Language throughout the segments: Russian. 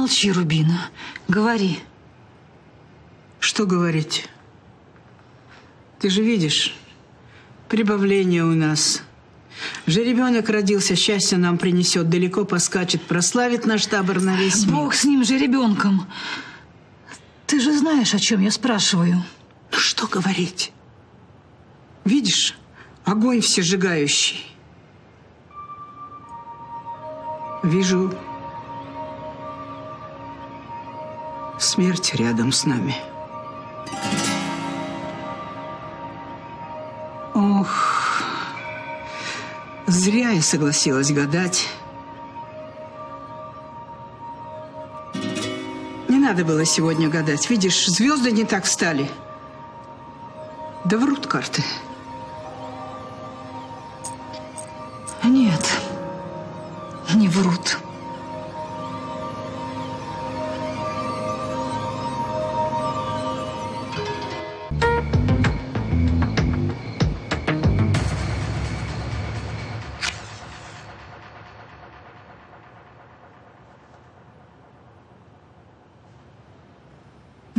молчи, Рубина. Говори. Что говорить? Ты же видишь, прибавление у нас. Жеребенок родился, счастье нам принесет, далеко поскачет, прославит наш табор на весь мир. Бог с ним, жеребенком. Ты же знаешь, о чем я спрашиваю. Ну что говорить? Видишь, огонь всесжигающий. Вижу смерть рядом с нами. Ох, зря я согласилась гадать. Не надо было сегодня гадать. Видишь, звезды не так встали. Да врут карты. Нет,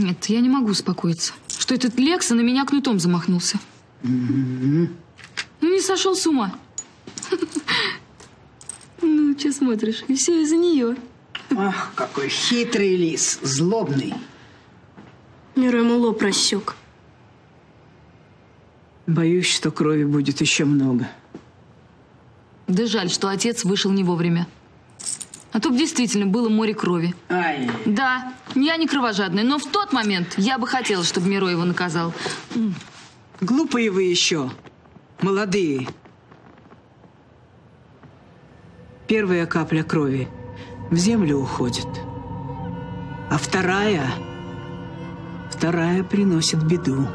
Нет, я не могу успокоиться. Что этот Лекса на меня кнутом замахнулся. Ну, не сошел с ума. Ну, что смотришь? И все из-за нее. Ах, какой хитрый лис, злобный. Мира ему лоб рассек. Боюсь, что крови будет еще много. Да жаль, что отец вышел не вовремя. А то бы действительно было море крови. Ай. Да, я не кровожадная, но в тот момент я бы хотела, чтобы Миро его наказал. Глупые вы еще, молодые. Первая капля крови в землю уходит, а вторая, вторая приносит беду.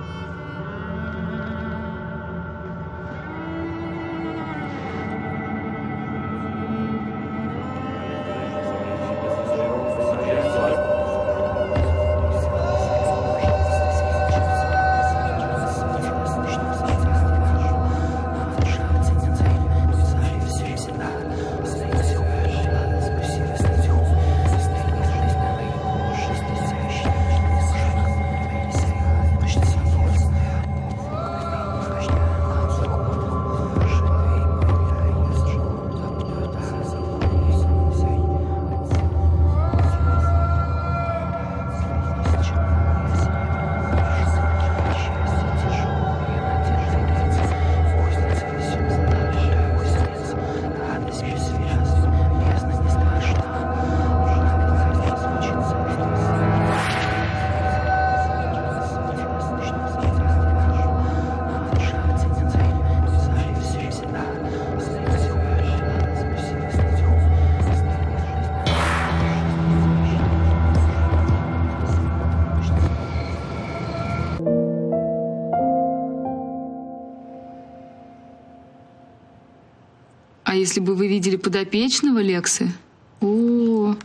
А если бы вы видели подопечного Лексы? О,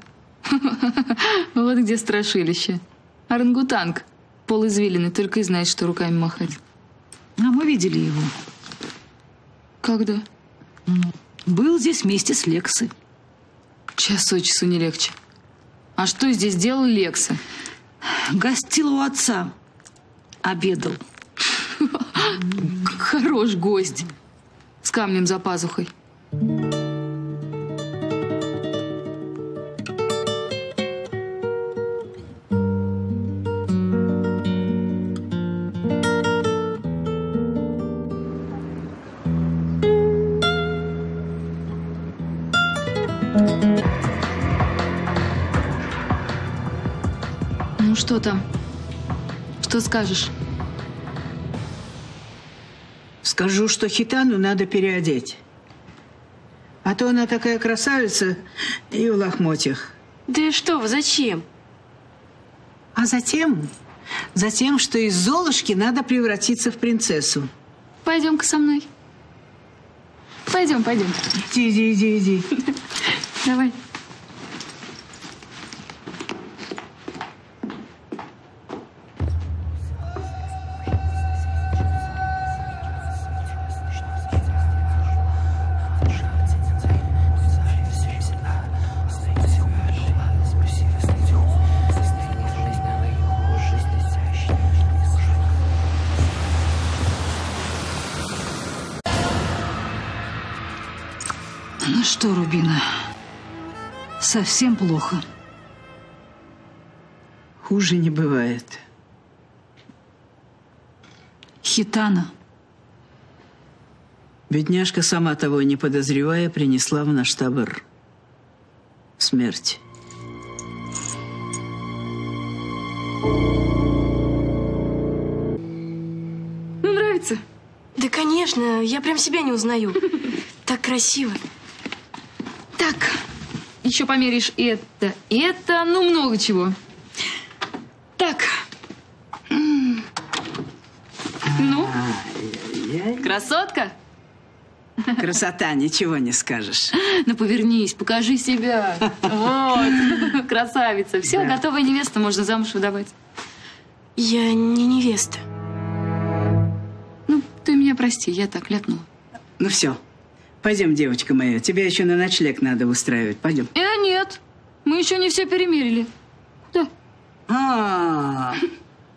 вот где страшилище. Орангутанг. Пол извилины, только и знает, что руками махать. А мы видели его. Когда? Был здесь вместе с Лексой. Час от часу не легче. А что здесь делал Лекса? Гостил у отца. Обедал. Хорош гость. С камнем за пазухой. Ну что там? Что скажешь? Скажу, что хитану надо переодеть. А то она такая красавица и в лохмотьях. Да и что вы, зачем? А затем, затем, что из Золушки надо превратиться в принцессу. Пойдем-ка со мной. Пойдем, пойдем. Иди, иди, иди, иди. Давай. Что, Рубина, совсем плохо? Хуже не бывает. Хитана, Бедняжка, сама того не подозревая, принесла в наш табор смерть. Ну, нравится? Да, конечно, я прям себя не узнаю. Так красиво. Так, еще померишь это, это, ну, много чего. Так. Ну, красотка? Красота, ничего не скажешь. Ну, повернись, покажи себя. Вот, красавица. Все, Да. готовая невеста, можно замуж выдавать. Я не невеста. Ну, ты меня прости, я так ляпнула. Ну все, пойдем, девочка моя. Тебя еще на ночлег надо устраивать. Пойдем. Э, нет, мы еще не все перемерили. Куда? А,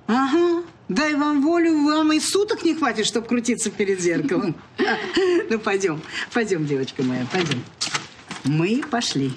ага. Дай вам волю, вам и суток не хватит, чтобы крутиться перед зеркалом. Ну, пойдем, пойдем, девочка моя, пойдем. Мы пошли.